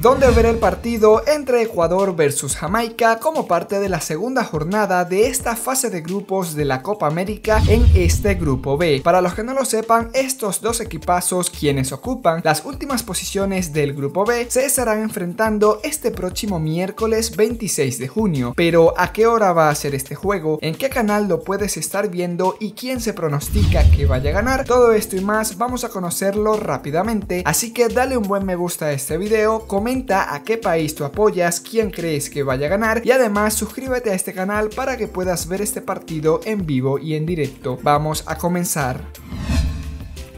donde ver el partido entre Ecuador versus Jamaica como parte de la segunda jornada de esta fase de grupos de la Copa América en este grupo B. Para los que no lo sepan, estos dos equipazos quienes ocupan las últimas posiciones del grupo B se estarán enfrentando este próximo miércoles 26 de junio. Pero ¿a qué hora va a ser este juego? ¿En qué canal lo puedes estar viendo? ¿Y quién se pronostica que vaya a ganar? Todo esto y más vamos a conocerlo rápidamente, así que dale un buen me gusta a este video, a qué país tú apoyas, quién crees que vaya a ganar y además suscríbete a este canal para que puedas ver este partido en vivo y en directo. Vamos a comenzar.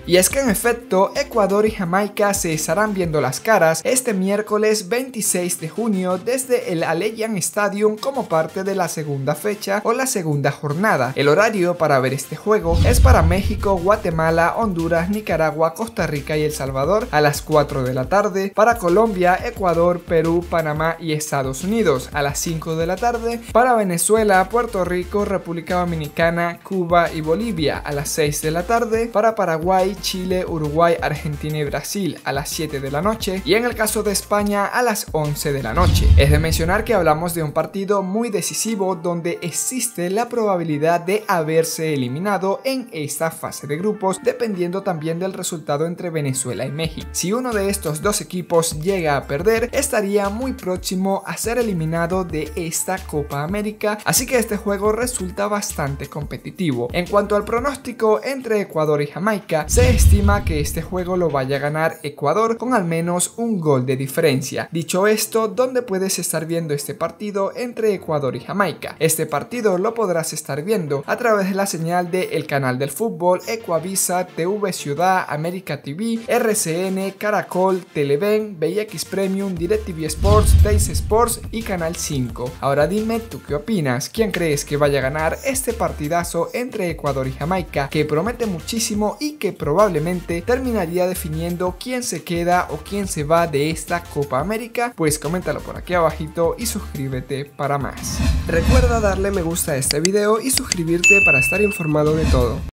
Y es que en efecto, Ecuador y Jamaica se estarán viendo las caras este miércoles 26 de junio desde el Allegiant Stadium como parte de la segunda fecha o la segunda jornada. El horario para ver este juego es para México, Guatemala, Honduras, Nicaragua, Costa Rica y El Salvador a las 4 de la tarde, para Colombia, Ecuador, Perú, Panamá y Estados Unidos a las 5 de la tarde, para Venezuela, Puerto Rico, República Dominicana, Cuba y Bolivia a las 6 de la tarde, para Paraguay, Chile, Uruguay, Argentina y Brasil a las 7 de la noche y en el caso de España a las 11 de la noche. Es de mencionar que hablamos de un partido muy decisivo donde existe la probabilidad de haberse eliminado en esta fase de grupos dependiendo también del resultado entre Venezuela y México. Si uno de estos dos equipos llega a perder estaría muy próximo a ser eliminado de esta Copa América así que este juego resulta bastante competitivo. En cuanto al pronóstico entre Ecuador y Jamaica se estima que este juego lo vaya a ganar Ecuador con al menos un gol de diferencia. Dicho esto, ¿dónde puedes estar viendo este partido entre Ecuador y Jamaica? Este partido lo podrás estar viendo a través de la señal de El Canal del Fútbol, Ecuavisa, TV Ciudad, América TV, RCN, Caracol, Televen, VX Premium, DirecTV Sports, Days Sports y Canal 5. Ahora dime tú qué opinas, quién crees que vaya a ganar este partidazo entre Ecuador y Jamaica que promete muchísimo y que probablemente probablemente terminaría definiendo quién se queda o quién se va de esta Copa América, pues coméntalo por aquí abajito y suscríbete para más. Recuerda darle me gusta a este video y suscribirte para estar informado de todo.